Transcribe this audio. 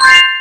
You